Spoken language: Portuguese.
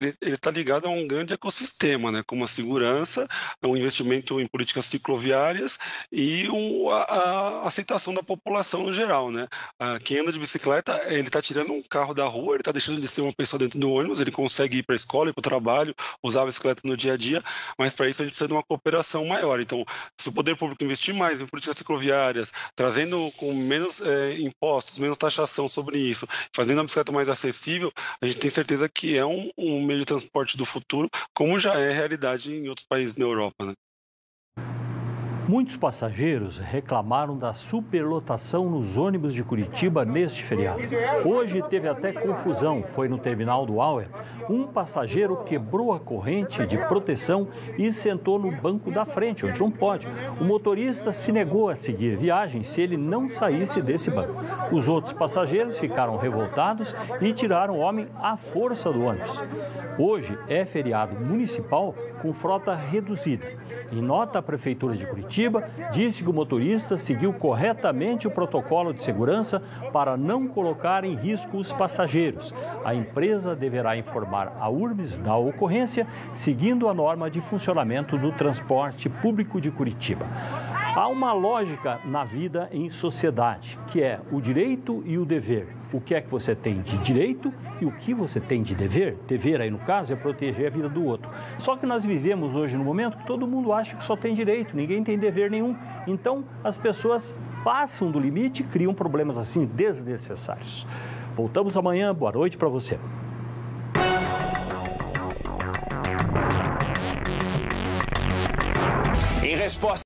ele está ligado a um grande ecossistema, né, como a segurança, um investimento em políticas cicloviárias e um, a, a, aceitação da população no geral, né. Ah, quem anda de bicicleta, ele está tirando um carro da rua, ele está deixando de ser uma pessoa dentro do ônibus, ele consegue ir para a escola, ir para o trabalho, usar a bicicleta no dia a dia, mas para isso a gente precisa de uma cooperação maior. Então, se o poder público investir mais em políticas cicloviárias, trazendo com menos é, impostos, menos taxação sobre isso, fazendo a bicicleta mais acessível, a gente tem certeza que é um, um meio de transporte do futuro, como já é realidade em outros países da Europa. Né? Muitos passageiros reclamaram da superlotação nos ônibus de Curitiba neste feriado. Hoje teve até confusão. Foi no terminal do Auer. Um passageiro quebrou a corrente de proteção e sentou no banco da frente, onde não pode. O motorista se negou a seguir viagem se ele não saísse desse banco. Os outros passageiros ficaram revoltados e tiraram o homem à força do ônibus. Hoje é feriado municipal com frota reduzida. Em nota, a Prefeitura de Curitiba disse que o motorista seguiu corretamente o protocolo de segurança para não colocar em risco os passageiros. A empresa deverá informar a URBS da ocorrência, seguindo a norma de funcionamento do transporte público de Curitiba. Há uma lógica na vida em sociedade, que é o direito e o dever. O que é que você tem de direito e o que você tem de dever? Dever, aí no caso, é proteger a vida do outro. Só que nós vivemos hoje no momento que todo mundo acha que só tem direito, ninguém tem dever nenhum. Então, as pessoas passam do limite e criam problemas assim desnecessários. Voltamos amanhã. Boa noite para você. Em resposta.